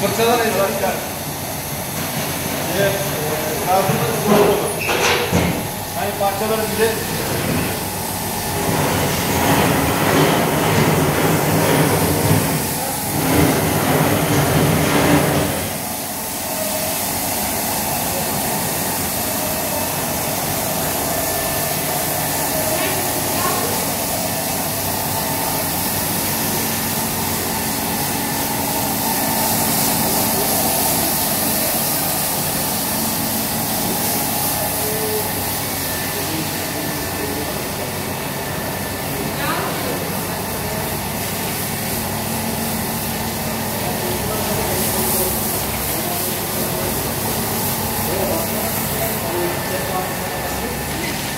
Fırçalar arkadaşlar. Evet. Kartımız doğru. Hani parçaları bize